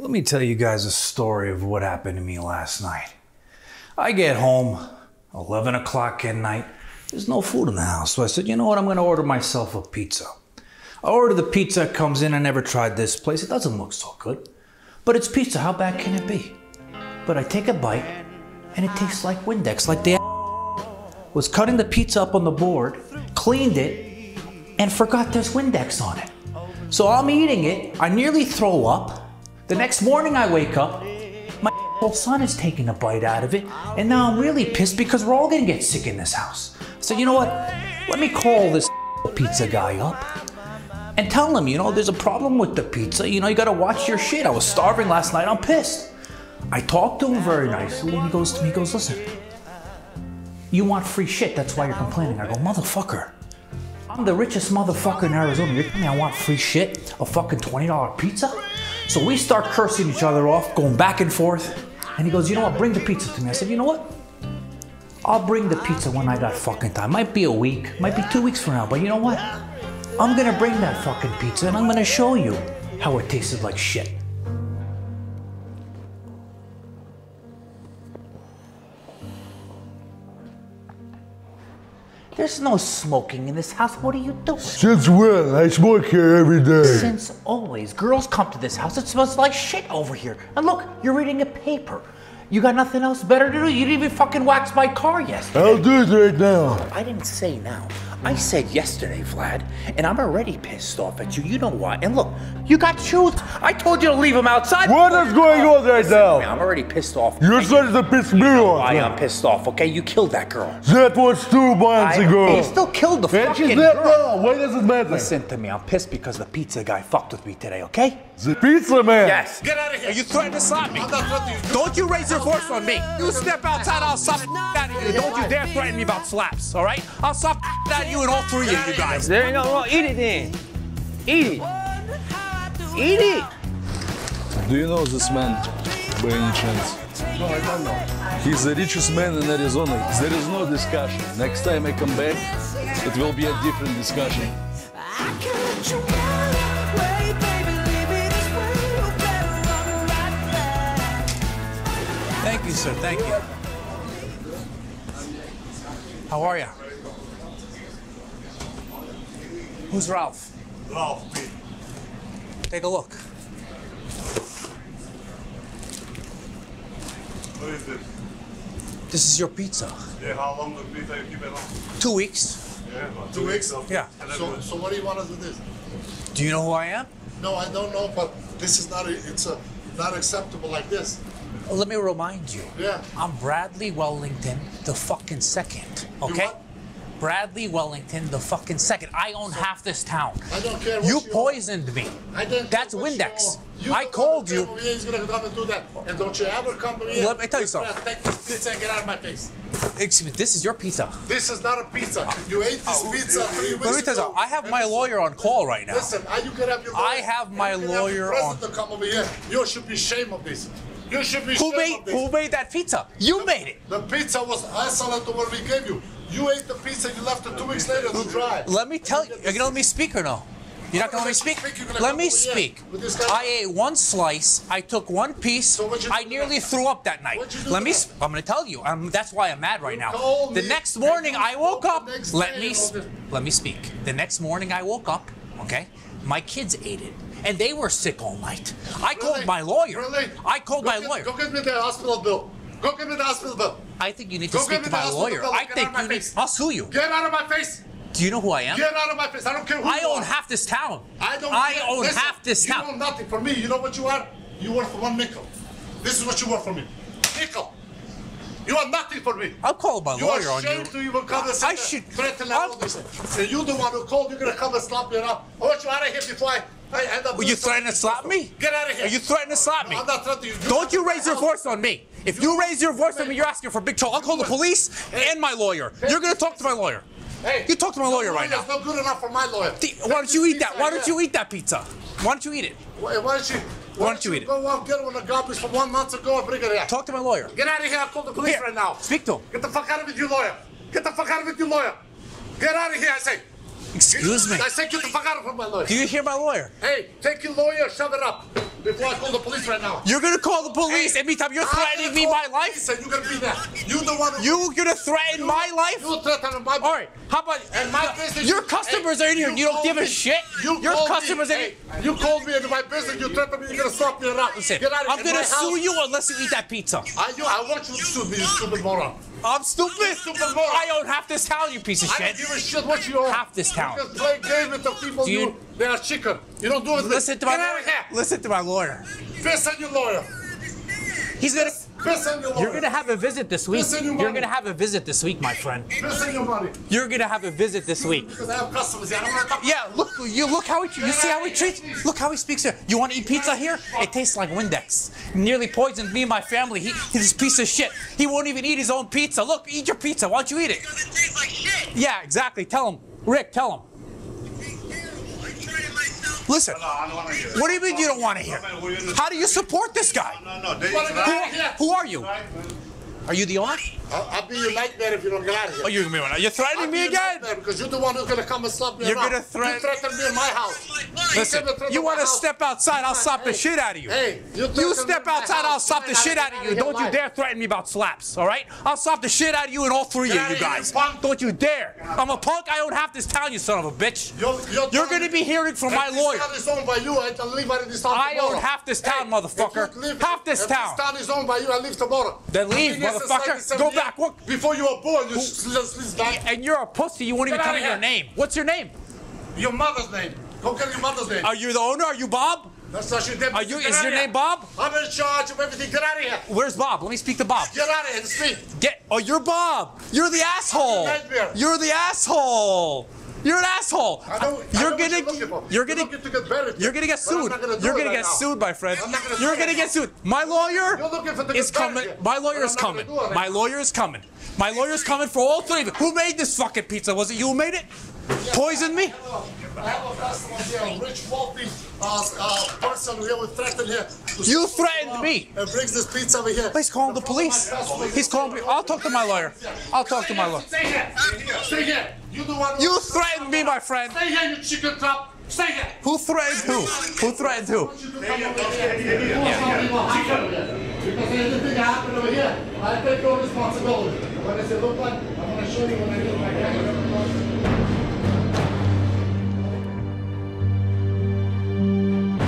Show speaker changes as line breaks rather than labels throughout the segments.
Let me tell you guys a story of what happened to me last night. I get home, 11 o'clock at night. There's no food in the house. So I said, you know what? I'm going to order myself a pizza. I order the pizza, comes in. I never tried this place. It doesn't look so good. But it's pizza. How bad can it be? But I take a bite, and it tastes like Windex, like the was cutting the pizza up on the board, cleaned it, and forgot there's Windex on it. So I'm eating it. I nearly throw up. The next morning I wake up, my old son is taking a bite out of it, and now I'm really pissed because we're all gonna get sick in this house. So you know what? Let me call this pizza guy up and tell him, you know, there's a problem with the pizza. You know, you gotta watch your shit. I was starving last night. I'm pissed. I talked to him very nicely, and he goes to me, he goes, listen, you want free shit, that's why you're complaining. I go, motherfucker. I'm the richest motherfucker in Arizona. You're telling me I want free shit? A fucking $20 pizza? So we start cursing each other off, going back and forth. And he goes, you know what, bring the pizza to me. I said, you know what? I'll bring the pizza when I got fucking time. Might be a week, might be two weeks from now, but you know what? I'm gonna bring that fucking pizza and I'm gonna show you how it tasted like shit. There's no smoking in this house. What are you doing?
Since when? I smoke here every day.
Since always. Girls come to this house. It smells like shit over here. And look, you're reading a paper. You got nothing else better to do? You didn't even fucking wax my car yesterday.
I'll do it right now.
I didn't say now. I said yesterday, Vlad, and I'm already pissed off at you. You know why? And look, you got shoes. I told you to leave them outside.
What is going on right now?
I'm already pissed off.
You're starting to piss me off.
Why I'm pissed off, okay? You killed that girl.
That was two months
I,
ago.
He still killed the
And
fucking
she's dead
girl.
now. Why does it matter?
Listen to me. I'm pissed because the pizza guy fucked with me today, okay?
The pizza man.
Yes.
Get out of here. Are You threatened to slap me. Don't you raise your voice on me. You step outside, I'll slap out of you. Don't you dare threaten me about slaps, all right? I'll slap out of you and all three of you guys.
There ain't nothing wrong. Eat it then. Eat it. Eat it.
Do you know this man by any chance?
No, I don't know.
He's the richest man in Arizona. There is no discussion. Next time I come back, it will be a different discussion.
You, sir. Thank you. How are you? Who's Ralph?
Ralph, me.
Take a look.
What is this?
This is your pizza.
Yeah, how long the pizza you keep it on?
Two weeks.
Yeah,
Two weeks?
Yeah.
So, so what do you want to do this?
Do you know who I am?
No, I don't know, but this is not, a, it's a, not acceptable like this.
Let me remind you.
Yeah.
I'm Bradley Wellington, the fucking second. Okay? Bradley Wellington, the fucking second. I own half this town.
I don't care what
You
you
poisoned me.
I don't
That's Windex.
You,
I called you.
He's gonna come and do that. And don't you ever come to me.
Let me tell you something.
Take this pizza and get out of my face.
Excuse me, this is your pizza.
This is not a pizza. You ate this oh, pizza three weeks
Let me tell you something. I have my lawyer on call right now.
Listen, I, you can have your. Lawyer.
I have my
and you can have
lawyer
your
on-
come over here. You should be ashamed of this. You should be
Who made who made that pizza? You made it.
The pizza was excellent to what we gave you. You ate the pizza, you left it two weeks later to dry.
Let me tell you. You're gonna let me speak or no? You're not gonna let me speak?
Speak,
Let me speak.
with this guy.
I ate one slice. I took one piece.
So
I nearly
that?
threw up that night.
You
Let me. sp- I'm gonna tell you. Um, that's why I'm mad right now. The next morning I woke up. Let me. Let me speak. The next morning I woke up. Okay. My kids ate it, and they were sick all night. I called
Really?
my lawyer.
Really?
I called
Go
my
get-
lawyer.
Go get me the hospital bill. Go get me the hospital bill.
I think you need to
Go
speak to my lawyer.
bill.
I
Get
think
out of my
you need.
face.
I'll sue you.
Get out of my face.
Do you know who I am?
Get out of my face. I don't care who
I own
are.
half this town.
I don't
I
care.
own
Listen,
half this town.
you own nothing for me. You know what you are? You worth one nickel. This is what you worth for me. Nickel. You are nothing for me.
I'll call my
You
lawyer
are
on you.
ashamed to even come
I
there,
should-
threaten all this. You the one who called. You're gonna come and slap me around. I want you out of here before I,
Were you threatening to slap me?
Get out of here.
Are you threatening to slap me?
No, I'm not threatening you.
Don't you raise your voice on me. If you raise your voice on me, you're asking for big trouble. I'll call the police and my lawyer. You're gonna talk to my lawyer.
Hey,
You talk to my lawyer right now.
Not good enough for my lawyer.
The- Why don't you eat that? Why don't you eat that pizza? Why don't you eat it?
Why, why don't you?
Why don't you eat it?
Go out, get one of the garbage from one month ago and bring it here.
Talk to my lawyer.
Get out of here. I'll call the police
Here,
right now.
Speak to him.
Get the fuck out of it, you lawyer. Get the fuck out of it, you lawyer. Get out of here, I say.
Excuse me.
I say get the fuck out of my lawyer.
Do you hear my lawyer?
Hey, take your lawyer, shove it up. before I call the police right now.
You're gonna call the police every time you're threatening me my life?
and You're gonna be there. You the one. who-
You gonna threaten my life?
You threaten my.
All right, how about
And my business.
your customers are in here and you don't
called
give a shit?
You
Your customers
me.
are
Hey, You called me into my business. You threatened me. You're gonna stop me around.
Listen,
Get out of
I'm gonna sue
house.
you unless you eat that pizza.
I, you, I want you to sue me, you stupid moron.
I'm stupid.
Stupid.
I own half this town, you piece of
I
shit.
don't give a shit what you own.
Half this town.
You just play games with the people
Do
you,
you-
they are chicken. You don't do it.
Listen to my lawyer. Listen to my lawyer.
Piss on your lawyer.
He's gonna.
Piss on your lawyer.
You're gonna have a visit this week.
You
You're gonna have a visit this week, my friend.
Piss on your money.
You're gonna have a visit this week.
Because I have customers here. I don't want to talk.
Yeah, look, you look how he, you see how he treats. Look how he speaks here. You want to eat pizza here? It tastes like Windex. Nearly poisoned me and my family. He, he's this piece of shit. He won't even eat his own pizza. Look, eat your pizza. Why don't you eat it?
Doesn't taste like shit.
Yeah, exactly. Tell him, Rick. Tell him. Listen.
I don't hear.
What do you mean you don't want to hear? How do you support this guy?
No, no, they,
Who, who are you? Are you the owner?
I'll, I'll be your nightmare if you don't get out of here.
Oh, you're gonna be You're threatening
I'll
me
be your
again?
Because you're the one who's gonna come and slap me
You're
around.
gonna threat-
You threatened me in my house.
Listen,
gonna
you want to
house.
step outside? I'll slap the shit out of you.
Hey, you,
You step outside, I'll slap the shit out of you. Don't you dare threaten me about slaps, all right? I'll slap the shit out of you and all three of
outta
you guys.
punk.
Don't you dare. I'm a punk. I own half this town, you son of a bitch.
You're, you're,
You're going to be hearing from my lawyer.
This town is owned by you. I can leave out of this town
I own half this town,
Hey,
motherfucker.
if you live-
Half this
if
town.
This town is owned by you. I leave tomorrow.
Then leave,
I've been here since
motherfucker. Go back. What-
Before you were born, you sleaze bag.
And you're a pussy. You won't even tell me your name. What's your name?
Your mother's name. Go get your mother's name.
Are you the owner? Are you Bob?
That's not your name.
Are you?
Get
Is your name Bob?
I'm in charge of everything. Get out of here.
Where's Bob? Let me speak to Bob.
Get out of here. Me.
Get. Oh, you're Bob. You're the asshole. You're the asshole. You're an asshole.
I know, I know
You're
what you're
gonna. You're gonna.
looking to get buried.
You're gonna get sued.
gonna
You're gonna
right
get
now.
sued, my friend.
Gonna
You're gonna
right
get sued. My lawyer
You're looking for the
is coming. My lawyer is coming.
gonna it
My lawyer is coming. My lawyer is coming for all three of you. Who made this fucking pizza? Was it you who made it? Poisoned me?
I have a customer here, a rich, wealthy uh, uh, person here with threatened here.
You threatened me.
And brings this pizza over here.
He's calling the
In front of my
police. He's calling me. I'll talk to my lawyer. I'll talk to my lawyer.
Stay here. Stay here. You the one. who-
You threatened me, my friend.
Stay here, you chicken trap. Stay here.
Who threatened who? Who threatened who?
Because anything happened over here, I take no responsibility. What does it look like? I'm going to show you when I get my camera.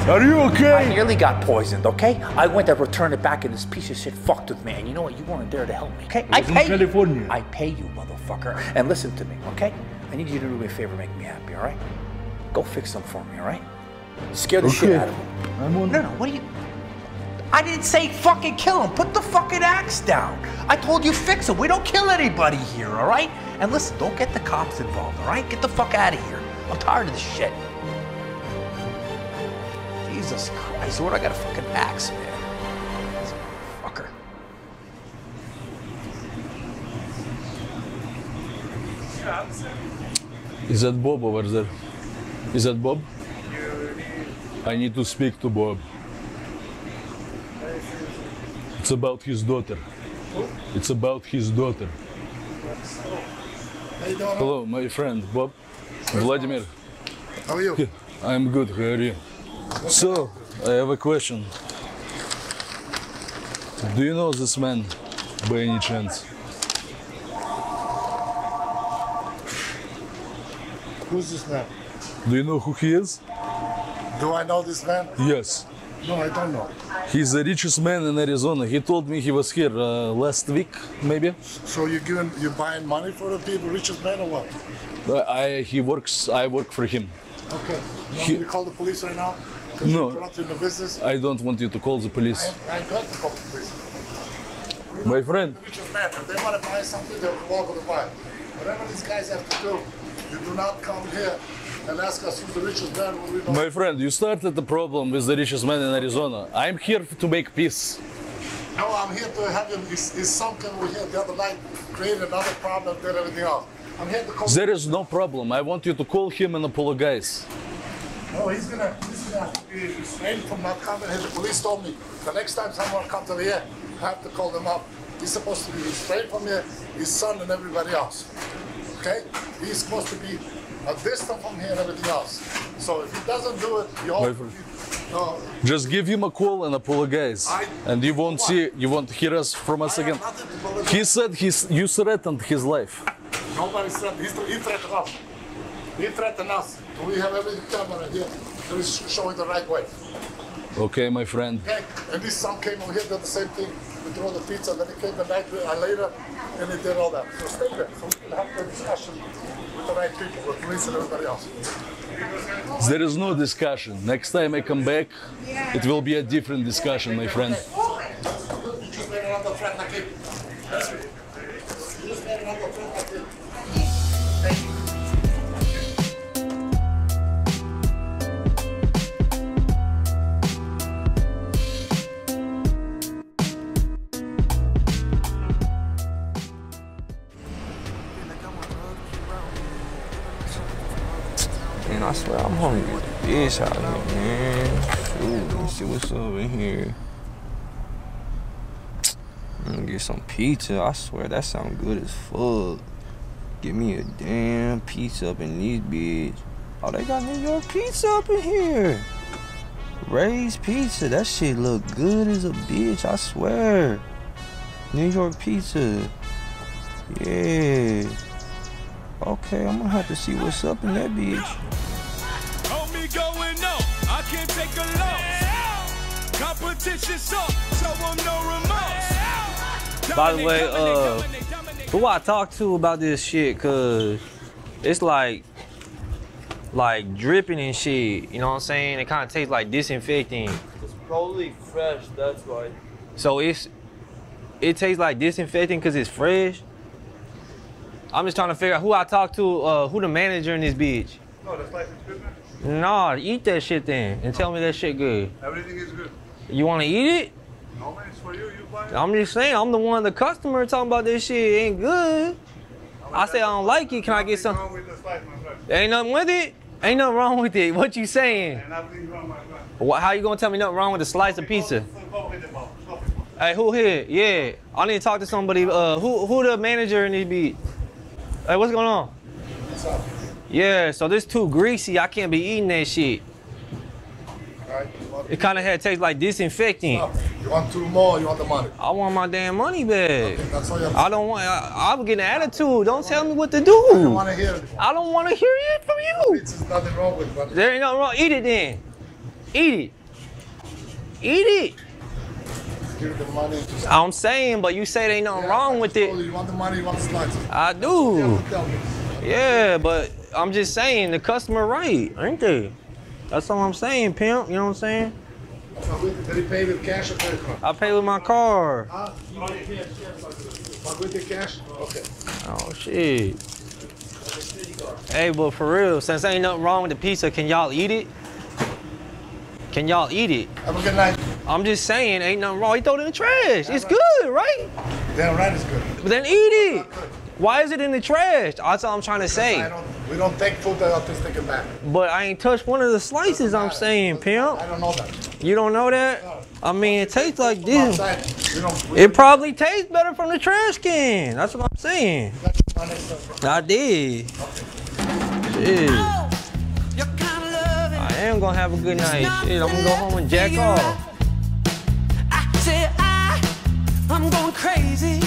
Are you okay?
I nearly got poisoned, okay? I went to return it back and this piece of shit fucked with me. And you know what? You weren't there to help me, okay? I pay you.
California.
I pay you, motherfucker. And listen to me, okay? I need you to do me a favor, make me happy, all right? Go fix them for me, all right? Scare the shit out of them.
I'm on.
No, no, what are you... I didn't say fucking kill him. Put the fucking axe down. I told you fix him. We don't kill anybody here, all right? And listen, don't get the cops involved, all right? Get the fuck out of here. I'm tired of this shit. Jesus Christ, what I got a fucking axe, man? This Fucker.
Is that Bob over there? Is that Bob? I need to speak to Bob. It's about his daughter. It's about his daughter.
How you doing?
Hello, my friend Bob. Vladimir.
How are you?
I'm good. How are you? So, I have a question. Do you know this man by any chance?
Who's this man?
Do you know who he is?
Do I know this man?
Yes.
No, I don't know.
He's the richest man in Arizona. He told me he was here uh, last week, maybe.
So you're giving, you're buying money for the people, richest man or what?
Uh, I, he works. I work for him.
Okay. You want
He-
me to call the police right now?
No.
you're interrupting the business.
I don't want you to call the police.
I ain't got to call the police.
My friend,
The richest man, if they want to buy something, they're welcome to buy. Whatever these guys have to do, you do not come here and ask us who's the richest man when we don't.
my friend, you started the problem with the richest man in Arizona. I'm here to make peace.
No, I'm here to have him. His son came over here the other night, created another problem, did everything else. I'm here to call.
There is no problem. I want you to call him and apologize.
No, he's gonna, he's gonna be restrained from not coming here. The police told me the next time someone comes over here, I have to call them up. He's supposed to be restrained from here, his son and everybody else. Okay? He's supposed to be a distance from here and everything else. So if he doesn't do it, you all. No, uh,
Just give him a call and apologize,
I-
and you won't see, you won't hear us from us
I
again.
to.
He said he's, you threatened his life.
Nobody threatened. He's, he threatened us. He threatened us. We have every camera here that is showing the right way.
Okay, my friend.
Okay? And this son came over here, did the same thing. We threw the pizza, then he came the night uh, later and he did all that. So stay there. So we can have the discussion with the right people, with police and everybody else.
There is no discussion. Next time I come back, it will be a different discussion, my friend.
You just made another friend like him. You just made another friend like him.
Bitch out here, man. Shoot, let me see what's up in here. I'm gonna get some pizza. I swear that sound good as fuck. Give me a damn pizza up in these bitch. Oh, they got New York pizza up in here. Ray's Pizza. That shit look good as a bitch. I swear. New York pizza. Yeah. Okay, I'm gonna have to see what's up in that bitch.
A loss. Competition suck, show 'em no remorse.
By the way, uh, who I talked to about this shit, cause it's like, like dripping and shit. You know what I'm saying? It kind of tastes like disinfecting.
It's probably fresh, that's why.
So it's, it tastes like disinfecting cause it's fresh. I'm just trying to figure out who I talked to, uh, who the manager in this bitch.
No, the slice is good, man.
Nah, eat that shit then and tell me that shit good.
Everything is good.
You wanna eat it?
No, man, it's for you. You buy it.
I'm just saying, I'm the one, the customer talking about this shit ain't good. I say I don't like it. Can I get
Nothing
some?
wrong with the slice, my friend.
Ain't nothing with it. Ain't nothing wrong with it. What you saying?
Wrong.
What, how you gonna tell me nothing wrong with a slice of pizza?
So go with the mouth. Go.
Hey, who here? Yeah, I need to talk to somebody. Uh, who who the manager in this beat? Hey, what's going on? Yeah, so this too greasy. I can't be eating that shit.
Right?
It kind of had taste like disinfecting.
you want two more, you want the money.
I want my damn money back.
That's all you have
I don't want. I, I'm getting an attitude. Don't tell me what to do.
I don't want to hear it.
I don't want to hear it from you.
There's nothing wrong with it,
There ain't nothing wrong. Eat it then. Eat it. Eat it.
give the money. Just,
I'm saying, but you say there ain't nothing wrong with it.
You want the money, you want the slices.
I do. Yeah, but I'm just saying the customer right, ain't they? That's all I'm saying, pimp. You know what I'm saying?
Did he pay with cash or credit card?
I pay with my car.
Huh? With the cash? Okay.
Oh shit. Hey, but for real, since ain't nothing wrong with the pizza, can y'all eat it? Can y'all eat it?
Have a good night.
I'm just saying, ain't nothing wrong. You throw it in the trash. It's good, right?
Damn right it's good.
But then eat it. Why is it in the trash? That's all I'm trying to
I
say.
don't, we don't take food that up to stick it back.
But I ain't touched one of the slices. I'm saying, pimp.
I don't know that.
You don't know that? I mean, it tastes like this.
outside, we don't. We
It probably tastes better from the trash can. That's what I'm saying.
my next time.
I did. Shit. I am gonna have a good night. Shit, I'm gonna go home and jack off.
I say I, I'm going crazy. Wondering how